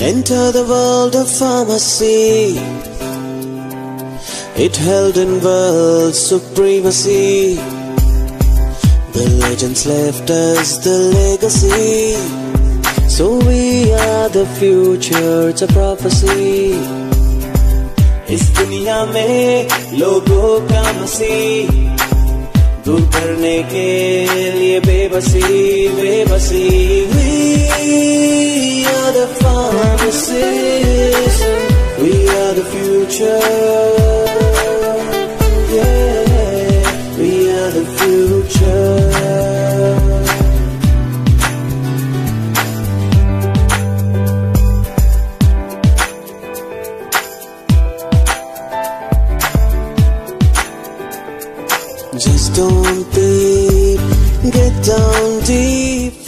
Enter the world of pharmacy. It held in world supremacy. The legends left us the legacy. So we are the future, it's a prophecy. इस दुनिया में लोगों का मसीह दूर करने के लिए बेबसी बेबसी we are the future. Just don't be, get down deep